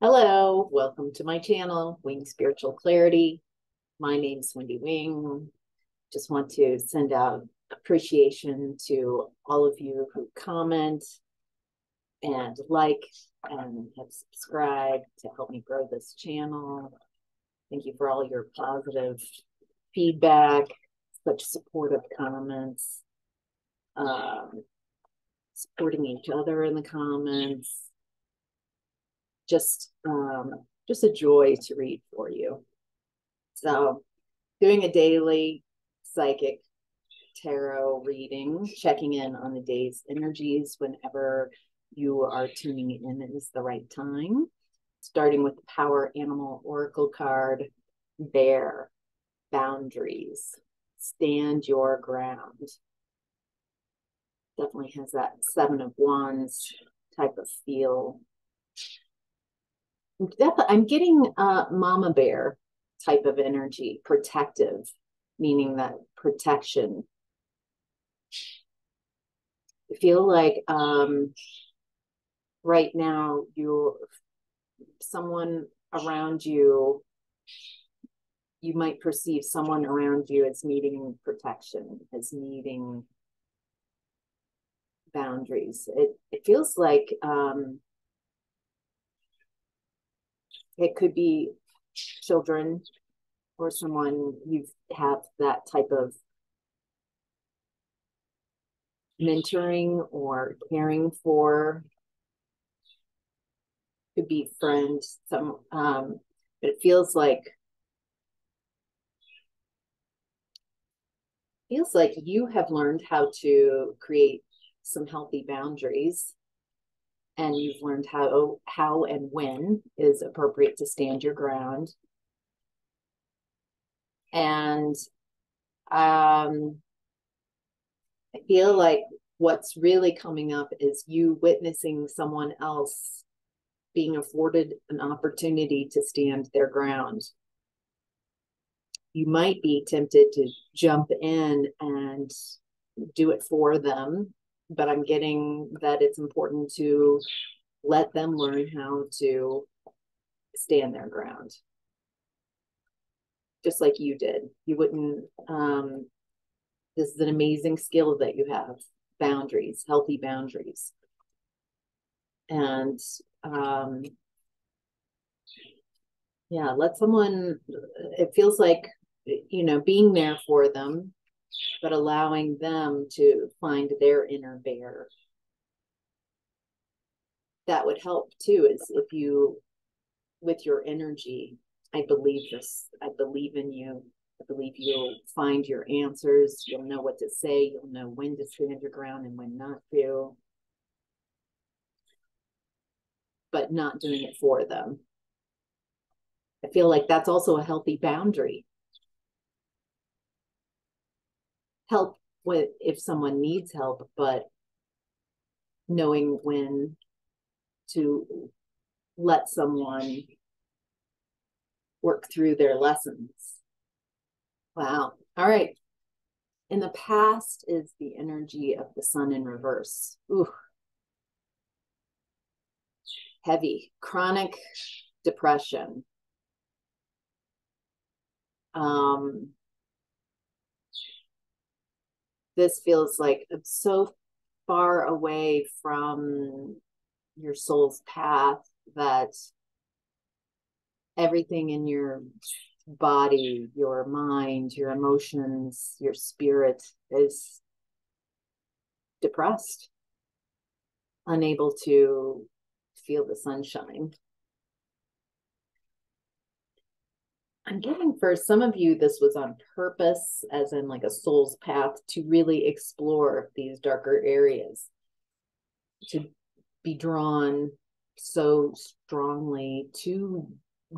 Hello, welcome to my channel, Wing Spiritual Clarity. My name's Wendy Wing. Just want to send out appreciation to all of you who comment and like and have subscribed to help me grow this channel. Thank you for all your positive feedback, such supportive comments, um, supporting each other in the comments just um, just a joy to read for you. So, doing a daily psychic tarot reading, checking in on the day's energies whenever you are tuning in is the right time. Starting with the Power Animal Oracle card, Bear, Boundaries, Stand Your Ground. Definitely has that Seven of Wands type of feel I'm getting a mama bear type of energy, protective, meaning that protection. I feel like um, right now you someone around you you might perceive someone around you as needing protection as needing boundaries it it feels like um it could be children or someone you have that type of mentoring or caring for. Could be friends some um but it feels like feels like you have learned how to create some healthy boundaries and you've learned how how and when is appropriate to stand your ground. And um i feel like what's really coming up is you witnessing someone else being afforded an opportunity to stand their ground. You might be tempted to jump in and do it for them but I'm getting that it's important to let them learn how to stand their ground. Just like you did. You wouldn't, um, this is an amazing skill that you have boundaries, healthy boundaries. And, um, yeah, let someone, it feels like, you know, being there for them but allowing them to find their inner bear. That would help too, is if you, with your energy, I believe this, I believe in you. I believe you'll find your answers. You'll know what to say. You'll know when to stand your ground and when not to. But not doing it for them. I feel like that's also a healthy boundary help with if someone needs help, but knowing when to let someone work through their lessons. Wow. All right. In the past is the energy of the sun in reverse. Ooh. Heavy, chronic depression. Um, this feels like it's so far away from your soul's path that everything in your body, your mind, your emotions, your spirit is depressed, unable to feel the sunshine. I'm getting for some of you, this was on purpose, as in like a soul's path to really explore these darker areas, to be drawn so strongly to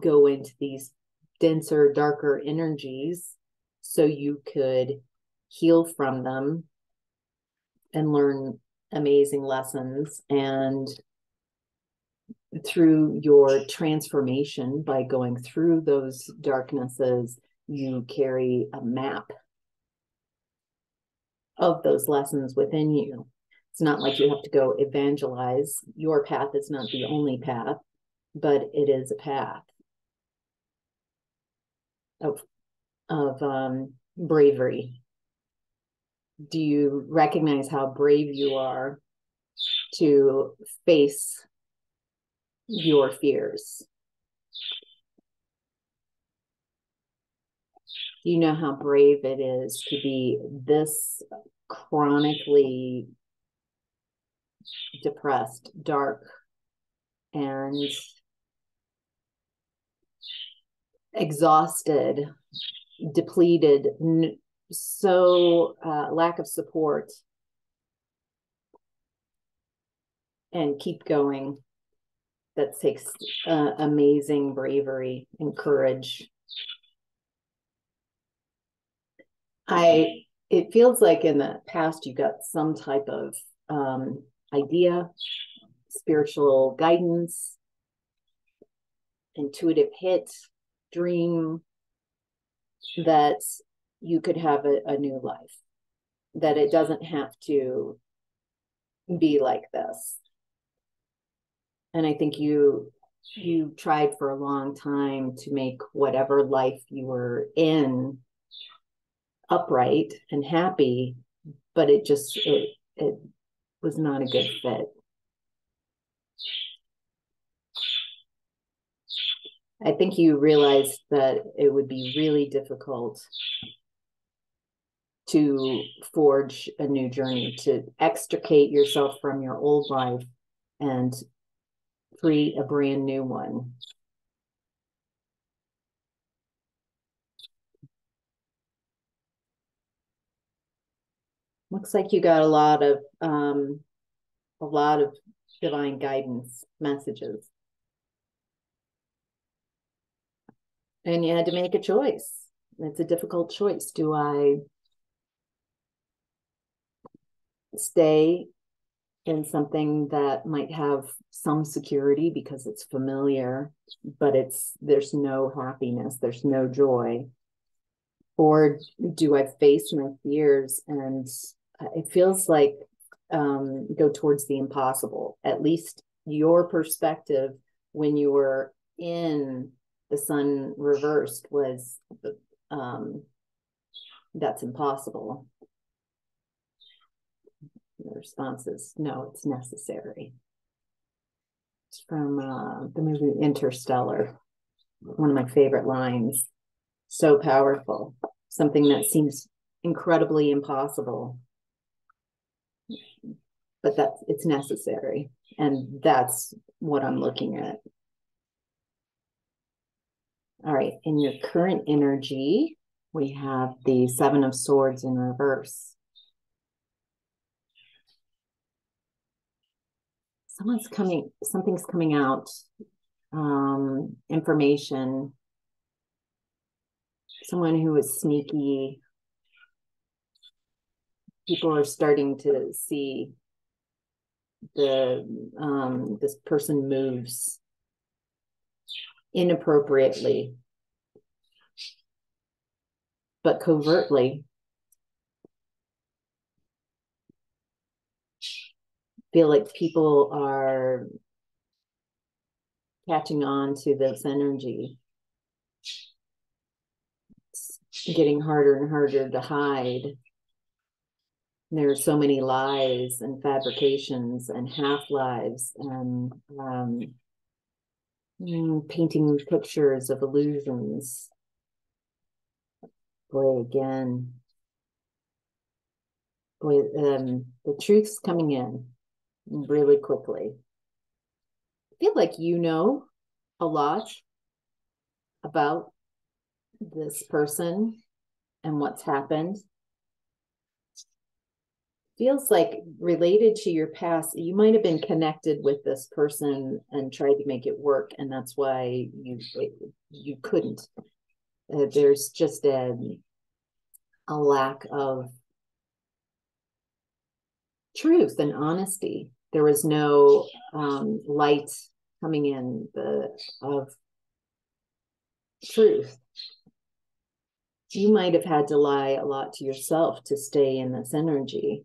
go into these denser, darker energies so you could heal from them and learn amazing lessons and through your transformation by going through those darknesses, you carry a map of those lessons within you. It's not like you have to go evangelize. Your path is not the only path. but it is a path of of um, bravery. Do you recognize how brave you are to face your fears? Do you know how brave it is to be this chronically depressed, dark, and exhausted, depleted, so uh, lack of support, and keep going. That takes uh, amazing bravery and courage. I it feels like in the past you got some type of um, idea, spiritual guidance, intuitive hit, dream that you could have a, a new life, that it doesn't have to be like this. And I think you you tried for a long time to make whatever life you were in upright and happy, but it just it it was not a good fit. I think you realized that it would be really difficult to forge a new journey, to extricate yourself from your old life and create a brand new one. Looks like you got a lot of um, a lot of divine guidance messages. And you had to make a choice. It's a difficult choice. Do I stay in something that might have some security because it's familiar, but it's there's no happiness, there's no joy? Or do I face my fears and it feels like um, go towards the impossible. At least your perspective when you were in the sun reversed was um, that's impossible. The response is no, it's necessary. It's from uh, the movie Interstellar, one of my favorite lines. So powerful, something that seems incredibly impossible. But that's it's necessary. And that's what i'm looking at. All right. In your current energy we have the seven of swords in reverse someone's coming something's coming out um information. Someone who is sneaky. People are starting to see the um, this person moves inappropriately but covertly feel like people are catching on to this energy. It's getting harder and harder to hide. There are so many lies and fabrications and half lives and um, mm, painting pictures of illusions. Boy, again, boy, um, the truth's coming in really quickly. I feel like you know a lot about this person and what's happened. Feels like related to your past you might have been connected with this person and tried to make it work and that's why you you couldn't. Uh, there's just a a lack of truth and honesty there was no um, light coming in the of truth. You might have had to lie a lot to yourself to stay in this energy.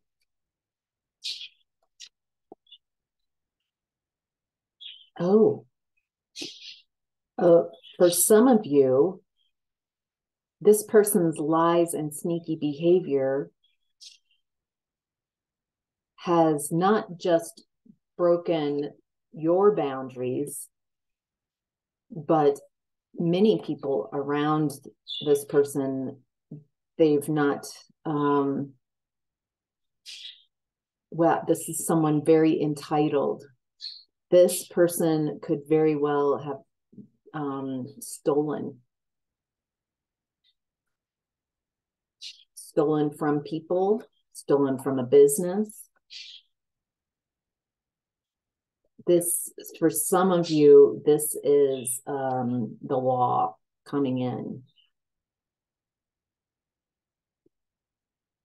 Oh, uh, for some of you, this person's lies and sneaky behavior has not just broken your boundaries, but many people around this person, they've not, um, well, this is someone very entitled. This person could very well have um, stolen stolen from people, stolen from a business. This, for some of you, this is um, the law coming in.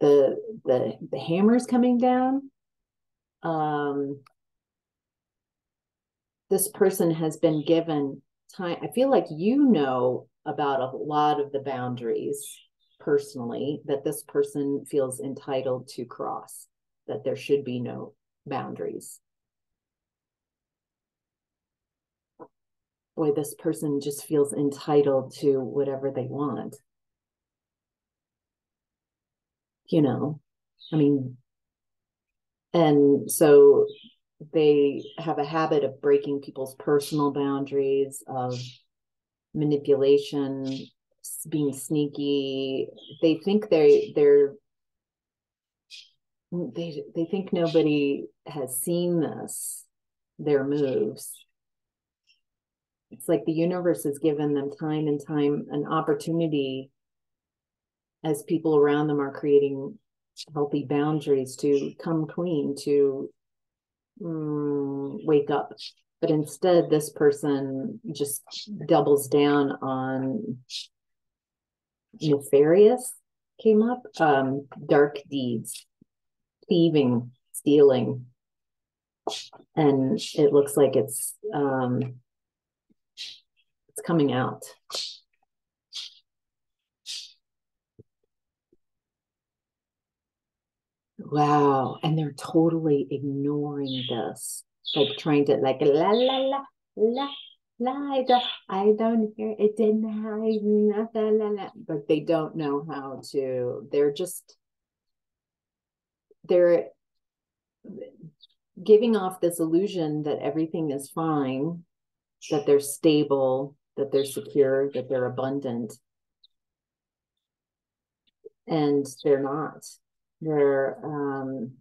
The the the hammer's coming down. Um, this person has been given time. I feel like you know about a lot of the boundaries personally that this person feels entitled to cross, that there should be no boundaries. Boy, this person just feels entitled to whatever they want. You know, I mean, and so they have a habit of breaking people's personal boundaries, of manipulation, being sneaky. They think they they're they they think nobody has seen this their moves. It's like the universe has given them time and time an opportunity as people around them are creating healthy boundaries to come clean to mm, wake up but instead this person just doubles down on nefarious came up um dark deeds thieving stealing. And it looks like it's um it's coming out. Wow. And they're totally ignoring this. Like trying to like la la la la la I don't, I don't hear it didn't but they don't know how to they're just they're giving off this illusion that everything is fine that they're stable that they're secure that they're abundant. And they're not. They're um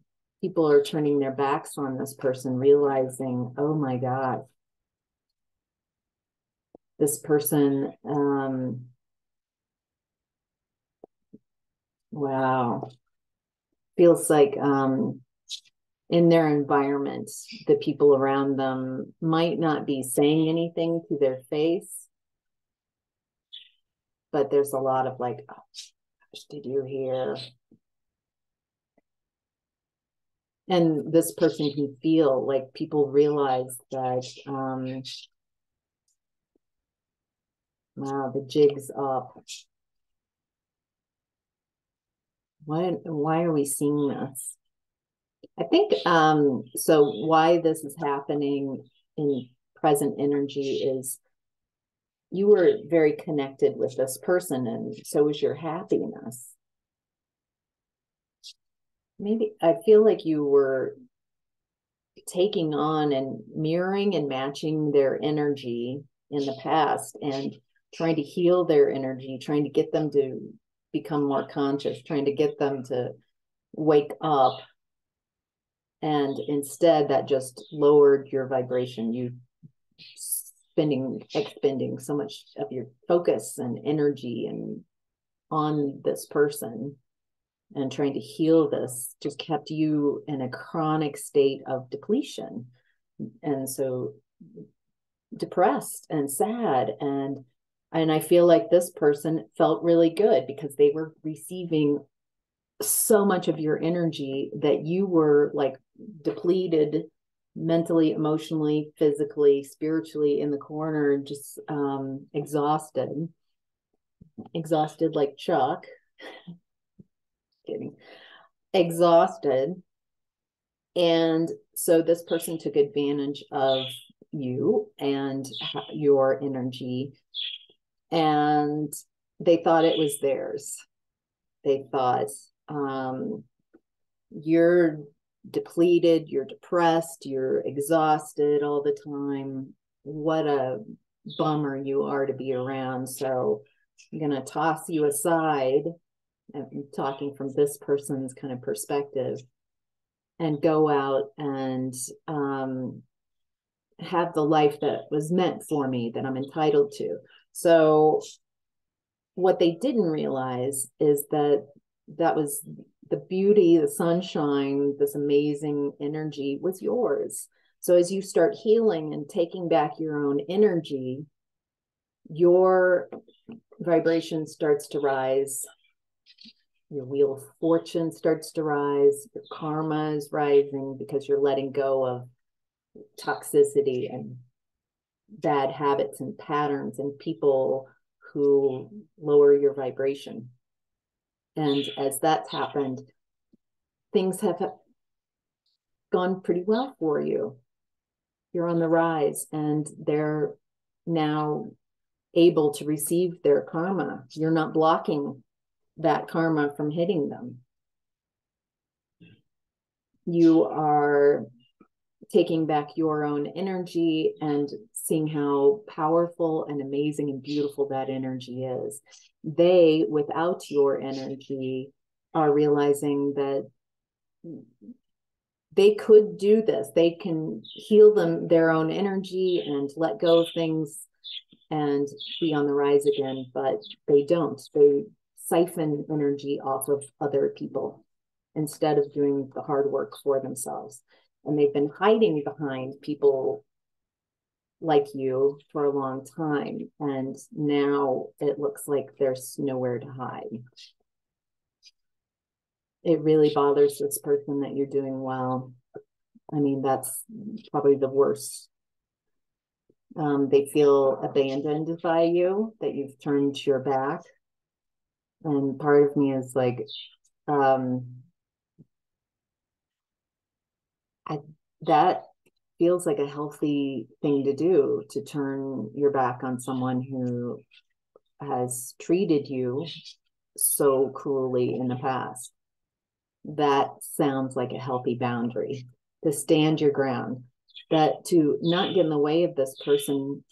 people are turning their backs on this person, realizing, oh my God, this person, um, wow, feels like um, in their environment, the people around them might not be saying anything to their face, but there's a lot of like, oh, did you hear? and this person can feel like people realize that um wow the jig's up why why are we seeing this? I think um so why this is happening in present energy is you were very connected with this person and so was your happiness. Maybe I feel like you were taking on and mirroring and matching their energy in the past and trying to heal their energy, trying to get them to become more conscious, trying to get them to wake up. And instead, that just lowered your vibration. You spending, expending so much of your focus and energy and on this person and trying to heal this just kept you in a chronic state of depletion and so depressed and sad and and i feel like this person felt really good because they were receiving so much of your energy that you were like depleted mentally emotionally physically spiritually in the corner just um exhausted exhausted like chuck kidding, exhausted. And so this person took advantage of you and your energy and they thought it was theirs. They thought, um, you're depleted, you're depressed, you're exhausted all the time. What a bummer you are to be around. So I'm going to toss you aside. I'm talking from this person's kind of perspective and go out and um, have the life that was meant for me that I'm entitled to. So, what they didn't realize is that that was the beauty, the sunshine, this amazing energy was yours. So, as you start healing and taking back your own energy, your vibration starts to rise. Your wheel of fortune starts to rise. Your karma is rising because you're letting go of toxicity and bad habits and patterns and people who lower your vibration. And as that's happened, things have gone pretty well for you. You're on the rise, and they're now able to receive their karma. You're not blocking that karma from hitting them. You are taking back your own energy and seeing how powerful and amazing and beautiful that energy is. They, without your energy, are realizing that they could do this. They can heal them their own energy and let go of things and be on the rise again, but they don't. They siphon energy off of other people instead of doing the hard work for themselves and they've been hiding behind people like you for a long time and now it looks like there's nowhere to hide. It really bothers this person that you're doing well. I mean that's probably the worst. Um, they feel abandoned by you that you've turned your back. And part of me is like um, I, that feels like a healthy thing to do to turn your back on someone who has treated you so cruelly in the past. That sounds like a healthy boundary to stand your ground, that to not get in the way of this person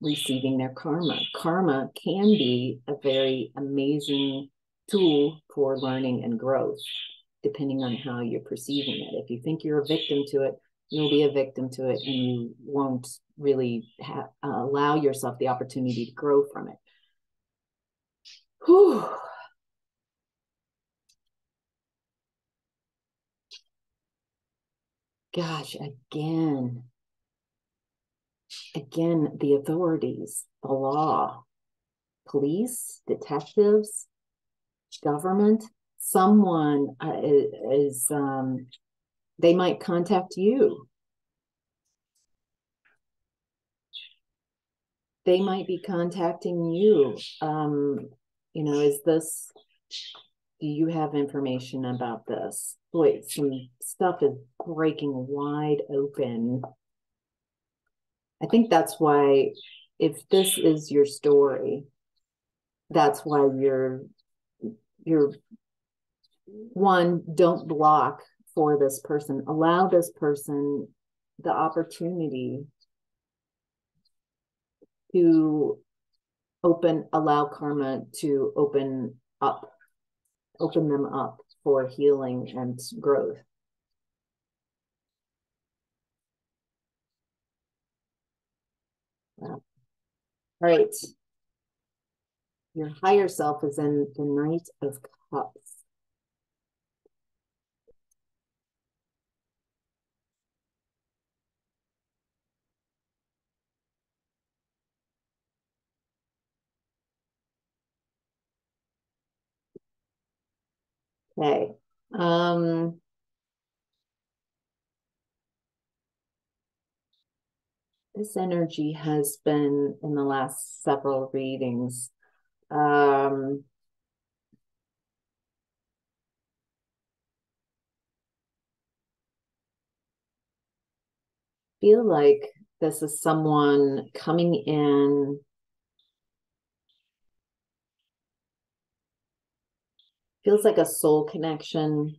receiving their karma. Karma can be a very amazing tool for learning and growth depending on how you're perceiving it. If you think you're a victim to it, you'll be a victim to it and you won't really ha- uh, allow yourself the opportunity to grow from it. Whew. Gosh, again, again, the authorities, the law, police, detectives, government, someone uh, is um, they might contact you. They might be contacting you um, you know is this do you have information about this? Boy some stuff is breaking wide open. I think that's why if this is your story that's why you're you're one, don't block for this person. Allow this person the opportunity to open, allow karma to open up, open them up for healing and growth. Wow. All right. Your higher self is in the Knight of Cups. Okay. Um, this energy has been in the last several readings. Um, feel like this is someone coming in feels like a soul connection.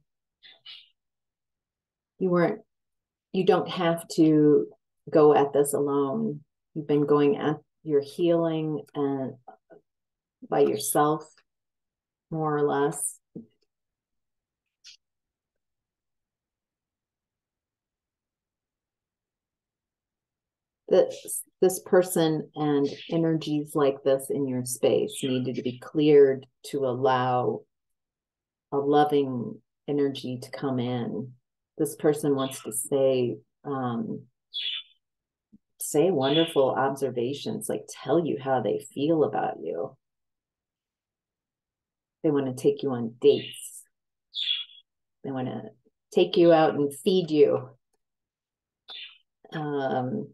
You weren't you don't have to go at this alone. You've been going at your healing and by yourself more or less. This this person and energies like this in your space needed to be cleared to allow a loving energy to come in. This person wants to say um, say wonderful observations like tell you how they feel about you. They want to take you on dates. They want to take you out and feed you. Um,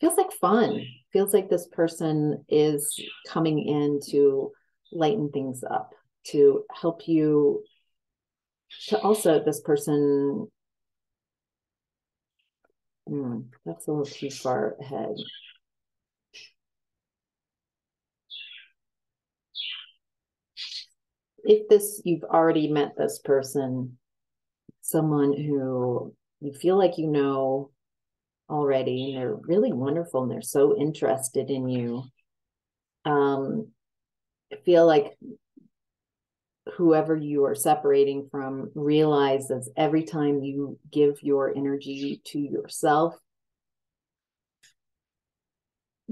feels like fun. Feels like this person is coming in to lighten things up to help you to also this person mm, that's a little too far ahead. If this you've already met this person someone who you feel like you know already and they're really wonderful and they're so interested in you um feel like whoever you are separating from realizes every time you give your energy to yourself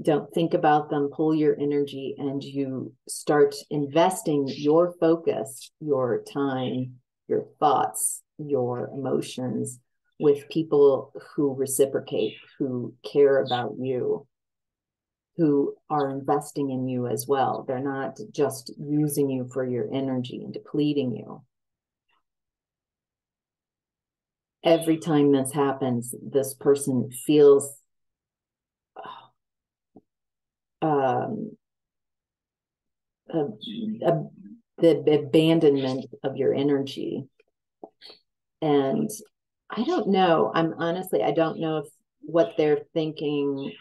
don't think about them pull your energy and you start investing your focus your time your thoughts your emotions with people who reciprocate, who care about you, who are investing in you as well. They're not just using you for your energy and depleting you. Every time this happens, this person feels uh, um, a, a, the abandonment of your energy. And I don't know. I'm honestly, I don't know if what they're thinking,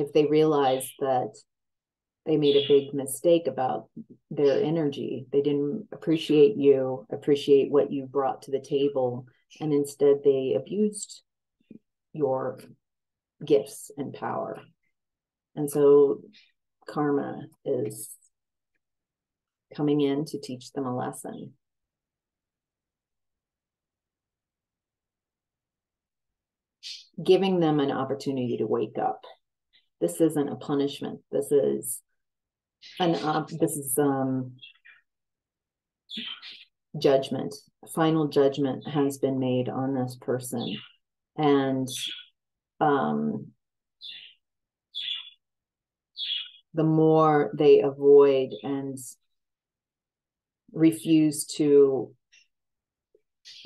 if they realize that they made a big mistake about their energy. They didn't appreciate you, appreciate what you brought to the table, and instead they abused your gifts and power. And so karma is coming in to teach them a lesson. giving them an opportunity to wake up. This isn't a punishment. This is an uh, this is um judgment. Final judgment has been made on this person, and um, the more they avoid and refuse to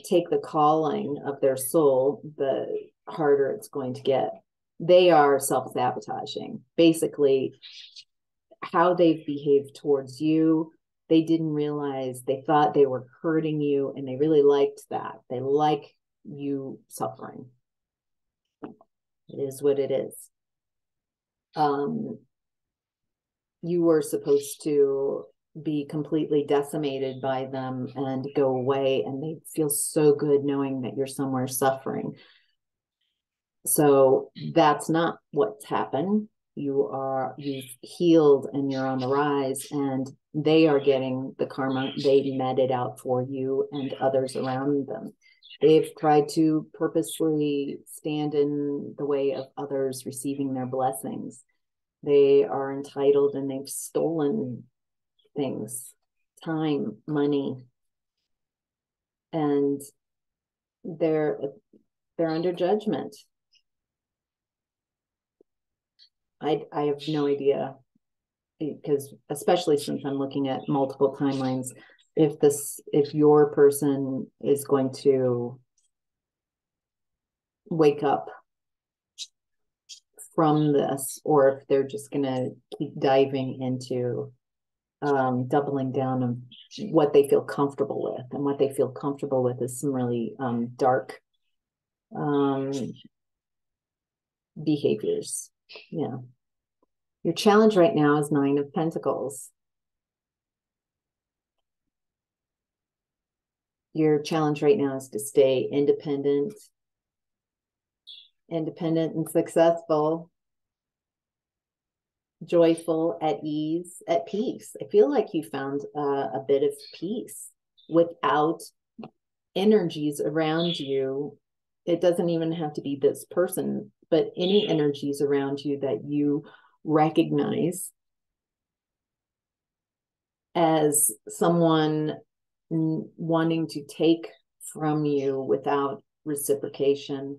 take the calling of their soul, the harder it's going to get. They are self sabotaging. Basically, how they've behaved towards you, they didn't realize they thought they were hurting you and they really liked that. They like you suffering. It is what it is. Um, you were supposed to be completely decimated by them and go away and they feel so good knowing that you're somewhere suffering so that's not what's happened. You are you've healed and you're on the rise and they are getting the karma. They meted out for you and others around them. They've tried to purposely stand in the way of others receiving their blessings. They are entitled and they've stolen things time money. And they're they're under judgment I I have no idea because especially since I'm looking at multiple timelines, if this if your person is going to wake up from this or if they're just going to keep diving into um, doubling down on what they feel comfortable with and what they feel comfortable with is some really um, dark um, behaviors. Yeah. Your challenge right now is Nine of Pentacles. Your challenge right now is to stay independent, independent and successful, joyful, at ease, at peace. I feel like you found uh, a bit of peace without energies around you. It doesn't even have to be this person, but any energies around you that you recognize as someone wanting to take from you without reciprocation.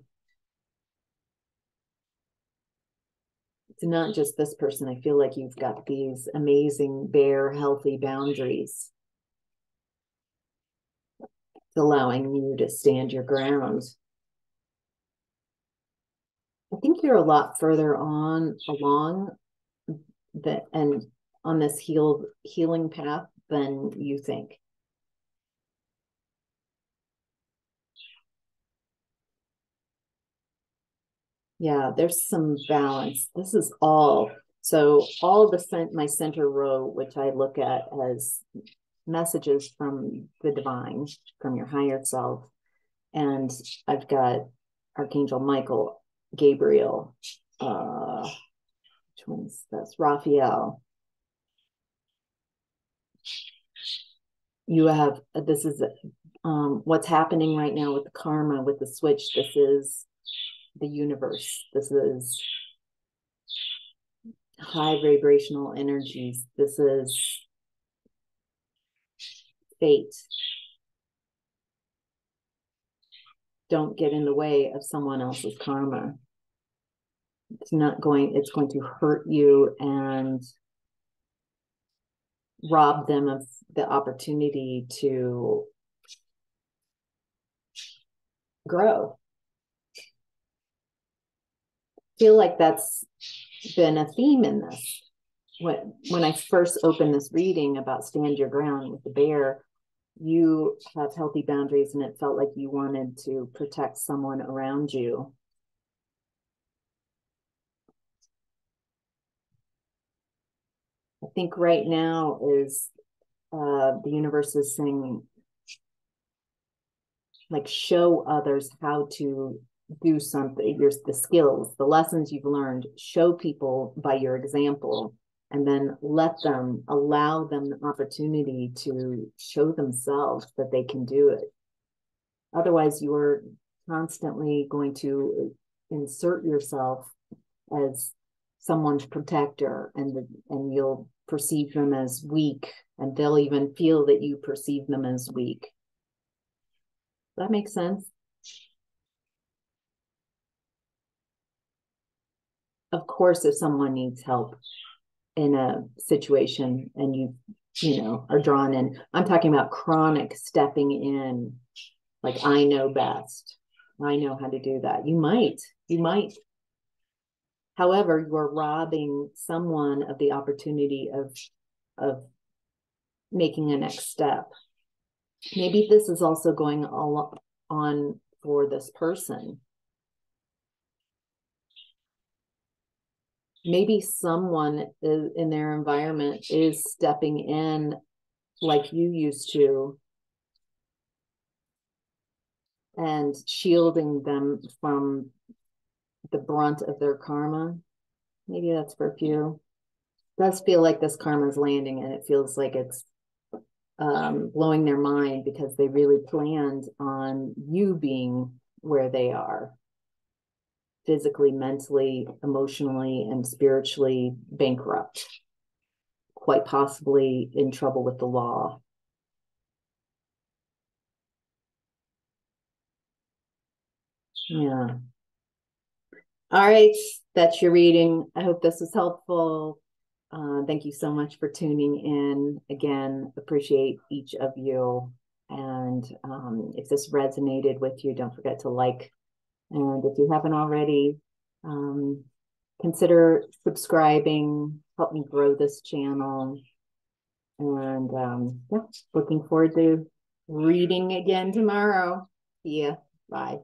It's not just this person. I feel like you've got these amazing, bare, healthy boundaries allowing you to stand your ground. I think you're a lot further on along that and on this healed healing path than you think. Yeah, there's some balance. This is all so all the cent my center row, which I look at as messages from the divine, from your higher self. And I've got Archangel Michael, Gabriel, uh, which one's this? Raphael. You have this is um, what's happening right now with the karma, with the switch. This is the universe. This is high vibrational energies. This is fate. Don't get in the way of someone else's karma. It's not going, it's going to hurt you and rob them of the opportunity to grow. Feel like that's been a theme in this. When when I first opened this reading about stand your ground with the bear, you have healthy boundaries and it felt like you wanted to protect someone around you. Think right now is uh, the universe is saying, like, show others how to do something, your the skills, the lessons you've learned, show people by your example and then let them allow them the opportunity to show themselves that they can do it. Otherwise you are constantly going to insert yourself as someone's protector and the, and you'll perceive them as weak and they'll even feel that you perceive them as weak. That makes sense? Of course if someone needs help in a situation and you you know are drawn in i'm talking about chronic stepping in. Like i know best. I know how to do that. You might you might however you're robbing someone of the opportunity of of making a next step. Maybe this is also going on for this person. Maybe someone in their environment is stepping in like you used to and shielding them from the brunt of their karma. Maybe that's for a few. It does feel like this karma is landing and it feels like it's um, blowing their mind because they really planned on you being where they are physically, mentally, emotionally, and spiritually bankrupt, quite possibly in trouble with the law. Yeah. All right, that's your reading. I hope this was helpful. Uh, thank you so much for tuning in. Again, appreciate each of you. And um, if this resonated with you, don't forget to like, and if you haven't already, um, consider subscribing, help me grow this channel. And um, yeah, looking forward to reading again tomorrow. See ya. Bye.